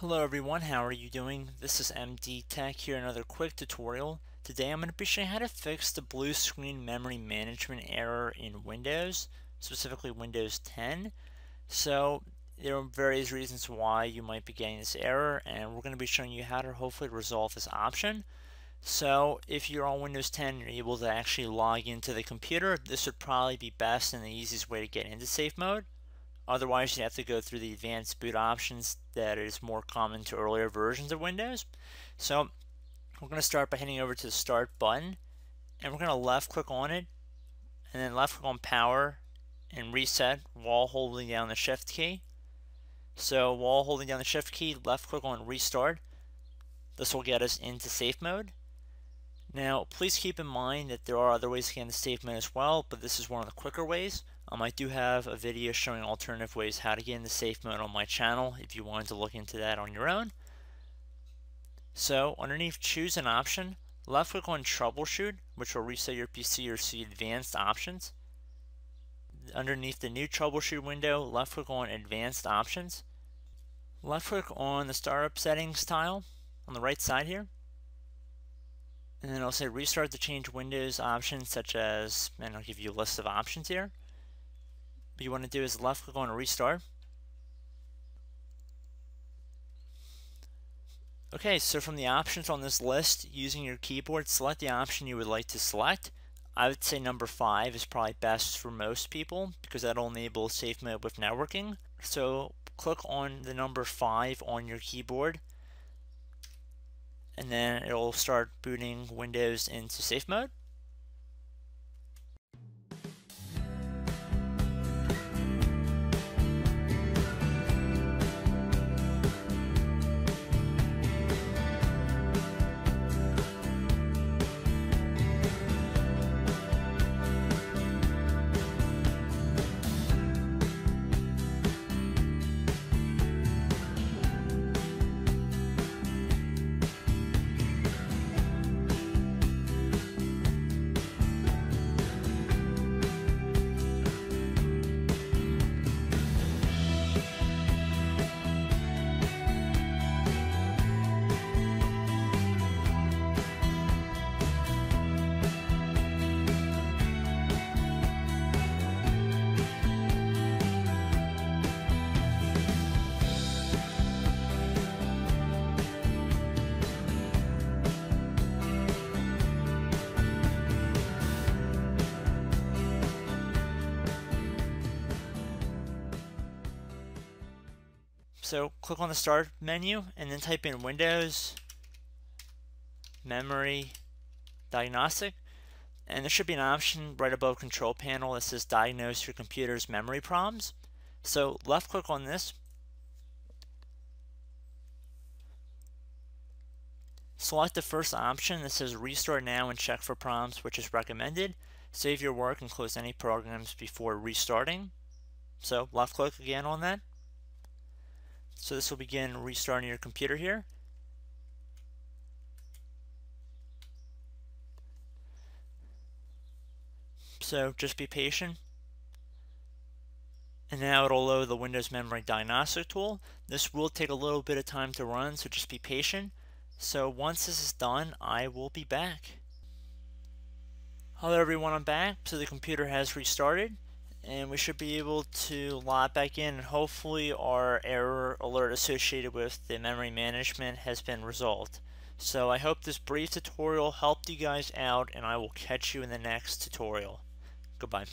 Hello everyone, how are you doing? This is MD Tech here, another quick tutorial. Today I'm going to be showing how to fix the blue screen memory management error in Windows, specifically Windows 10. So there are various reasons why you might be getting this error and we're going to be showing you how to hopefully resolve this option. So if you're on Windows 10 and you're able to actually log into the computer, this would probably be best and the easiest way to get into safe mode. Otherwise, you'd have to go through the advanced boot options that is more common to earlier versions of Windows. So we're going to start by heading over to the Start button, and we're going to left click on it, and then left click on Power and Reset while holding down the Shift key. So while holding down the Shift key, left click on Restart. This will get us into safe mode. Now, please keep in mind that there are other ways to get into safe mode as well, but this is one of the quicker ways. Um, I do have a video showing alternative ways how to get into safe mode on my channel if you wanted to look into that on your own. So underneath choose an option, left click on troubleshoot, which will reset your PC or see advanced options. Underneath the new troubleshoot window, left click on advanced options. Left click on the startup settings tile on the right side here. And then it'll say restart to change Windows options such as, and I'll give you a list of options here. What you want to do is left click on restart. Okay, so from the options on this list, using your keyboard, select the option you would like to select. I would say number 5 is probably best for most people because that'll enable safe mode with networking. So click on the number 5 on your keyboard and then it'll start booting Windows into safe mode. So click on the start menu and then type in Windows Memory Diagnostic and there should be an option right above control panel that says diagnose your computer's memory problems. So left click on this. Select the first option that says restart now and check for problems which is recommended. Save your work and close any programs before restarting. So left click again on that. So this will begin restarting your computer here. So just be patient. And now it'll load the Windows Memory Diagnostic tool. This will take a little bit of time to run, so just be patient. So once this is done, I will be back. Hello everyone, I'm back. So the computer has restarted and we should be able to log back in and hopefully our error alert associated with the memory management has been resolved. So I hope this brief tutorial helped you guys out and I will catch you in the next tutorial. Goodbye.